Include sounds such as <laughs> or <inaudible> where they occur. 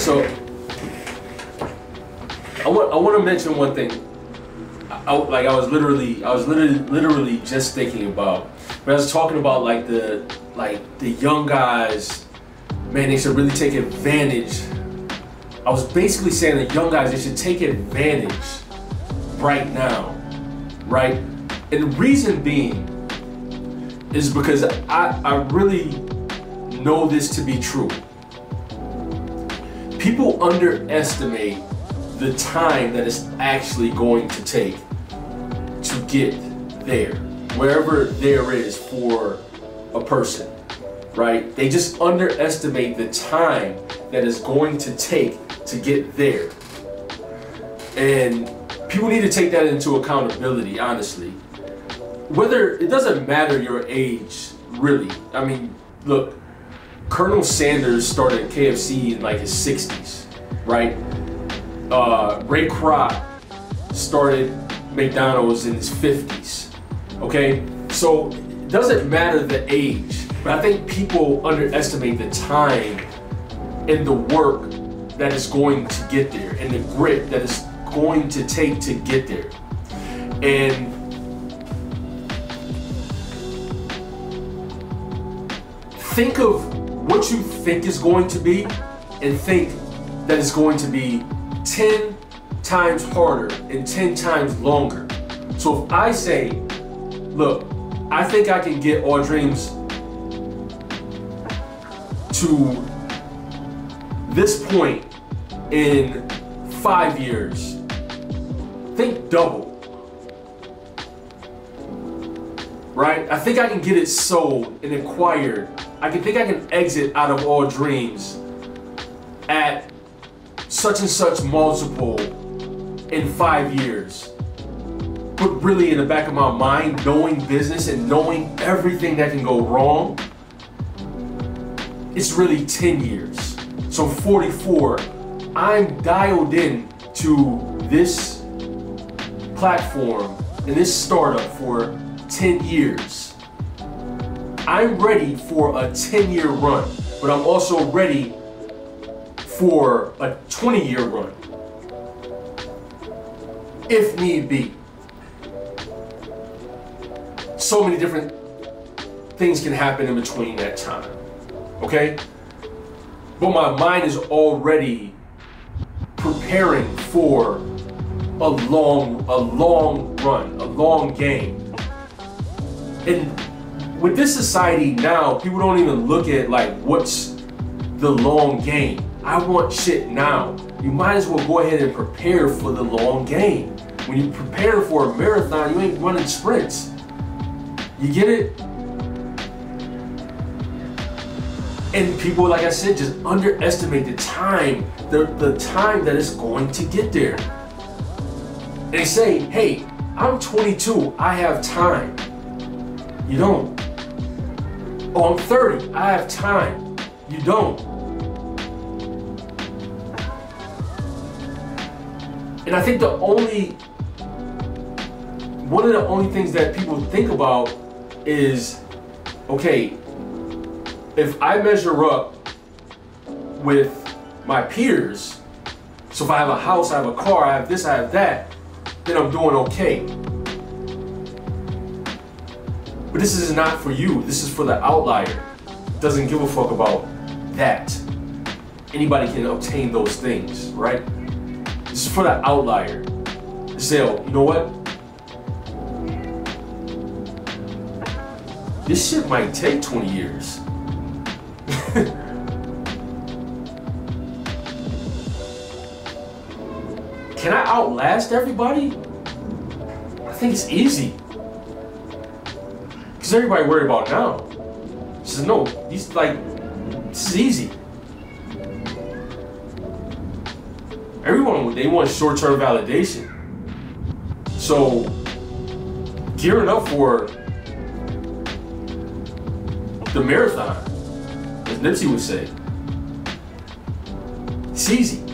So I want I want to mention one thing. I, I- like I was literally I was literally literally just thinking about when I was talking about like the like the young guys, man, they should really take advantage. I was basically saying that young guys they should take advantage right now, right? And the reason being is because I I really know this to be true. People underestimate the time that it's actually going to take to get there, wherever there is for a person, right? They just underestimate the time that it's going to take to get there. And people need to take that into accountability, honestly. Whether it doesn't matter your age, really. I mean, look, Colonel Sanders started KFC in like his 60s, right? uh, Ray Kroc started McDonald's in his 50s. Okay? So it doesn't matter the age, but I think people underestimate the time and the work that is going to get there and the grit that is going to take to get there. And think of what you think is going to be and think that it's going to be 10 times harder and 10 times longer. So if I say, look, I think I can get All Dreams to this point in five years, think double. Right? I think I can get it sold and acquired. I can think I can exit out of All Dreams at such and such multiple in five years. But really, in the back of my mind, knowing business and knowing everything that can go wrong, it's really 10 years. So 44, I'm dialed in to this platform and this startup for 10 years. I'm ready for a 10 year run, but I'm also ready for a 20 year run if need be. So many different things can happen in between that time. Okay? But my mind is already preparing for a long, a long run, a long game. And with this society now, people don't even look at like what's the long game. I want shit now. You might as well go ahead and prepare for the long game. When you prepare for a marathon, you ain't running sprints. You get it? And people, like I said, just underestimate the time, the, the time that it's going to get there. They say, hey, I'm 22, I have time. You don't. Oh, I'm 30, I have time. You don't. And I think the only, one of the only things that people think about is, okay, if I measure up with my peers, so if I have a house, I have a car, I have this, I have that, then I'm doing okay. But this is not for you. This is for the outlier. Doesn't give a fuck about that. Anybody can obtain those things, right? This is for the outlier. Say, oh, you know what? This shit might take 20 years. <laughs> Can I outlast everybody? I think it's easy. Because everybody worried about now. She says, no, these like, this is easy. Everyone, they want short-term validation. So, gearing up for the marathon, as Nipsey would say, it's easy.